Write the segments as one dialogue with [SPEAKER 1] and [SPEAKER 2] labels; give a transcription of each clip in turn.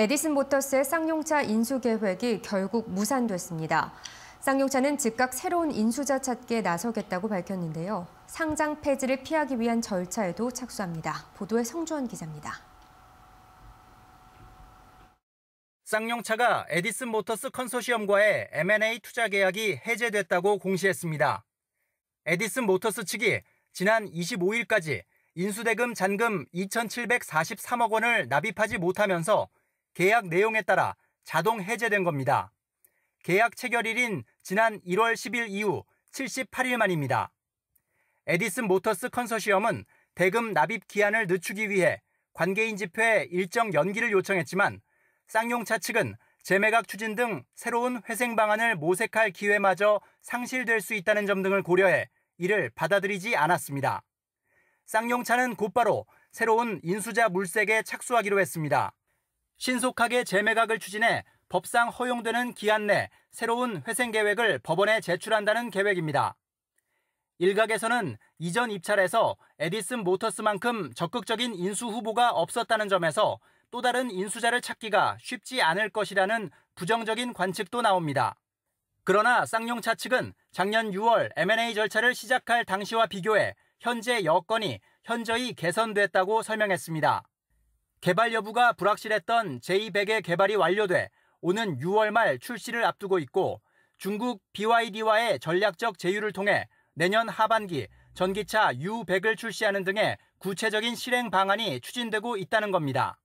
[SPEAKER 1] 에디슨 모터스의 쌍용차 인수 계획이 결국 무산됐습니다. 쌍용차는 즉각 새로운 인수자 찾기에 나서겠다고 밝혔는데요. 상장 폐지를 피하기 위한 절차에도 착수합니다. 보도에 성주원 기자입니다.
[SPEAKER 2] 쌍용차가 에디슨 모터스 컨소시엄과의 M&A 투자 계약이 해제됐다고 공시했습니다. 에디슨 모터스 측이 지난 25일까지 인수대금 잔금 2,743억 원을 납입하지 못하면서 계약 내용에 따라 자동 해제된 겁니다. 계약 체결일인 지난 1월 10일 이후 78일 만입니다. 에디슨 모터스 컨소시엄은 대금 납입 기한을 늦추기 위해 관계인 집회 일정 연기를 요청했지만 쌍용차 측은 재매각 추진 등 새로운 회생 방안을 모색할 기회마저 상실될 수 있다는 점 등을 고려해 이를 받아들이지 않았습니다. 쌍용차는 곧바로 새로운 인수자 물색에 착수하기로 했습니다. 신속하게 재매각을 추진해 법상 허용되는 기한 내 새로운 회생 계획을 법원에 제출한다는 계획입니다. 일각에서는 이전 입찰에서 에디슨 모터스만큼 적극적인 인수 후보가 없었다는 점에서 또 다른 인수자를 찾기가 쉽지 않을 것이라는 부정적인 관측도 나옵니다. 그러나 쌍용차 측은 작년 6월 M&A 절차를 시작할 당시와 비교해 현재 여건이 현저히 개선됐다고 설명했습니다. 개발 여부가 불확실했던 J100의 개발이 완료돼 오는 6월 말 출시를 앞두고 있고 중국 BYD와의 전략적 제휴를 통해 내년 하반기 전기차 U100을 출시하는 등의 구체적인 실행 방안이 추진되고 있다는 겁니다.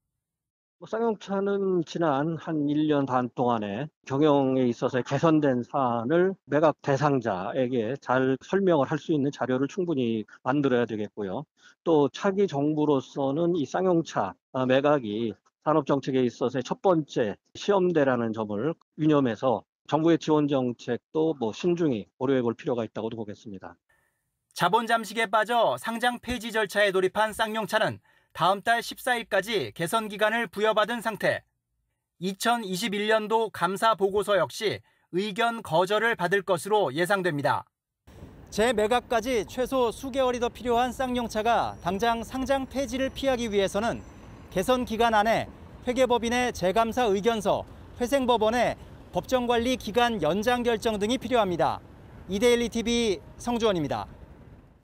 [SPEAKER 3] 뭐 쌍용차는 지난 한 1년 반 동안에 경영에 있어서 개선된 사안을 매각 대상자에게 잘 설명을 할 수 있는 자료를 충분히 만들어야 되겠고요. 또 차기 정부로서는 이 쌍용차 매각이 산업정책에 있어서의 첫 번째 시험대라는 점을 유념해서 정부의 지원 정책도 뭐 신중히 고려해 볼 필요가 있다고도 보겠습니다.
[SPEAKER 2] 자본 잠식에 빠져 상장 폐지 절차에 돌입한 쌍용차는 다음 달 14일까지 개선 기간을 부여받은 상태. 2021년도 감사 보고서 역시 의견 거절을 받을 것으로 예상됩니다. 재매각까지 최소 수개월이 더 필요한 쌍용차가 당장 상장 폐지를 피하기 위해서는 개선 기간 안에 회계법인의 재감사 의견서, 회생법원의 법정관리 기간 연장 결정 등이 필요합니다. 이데일리 TV 성주원입니다.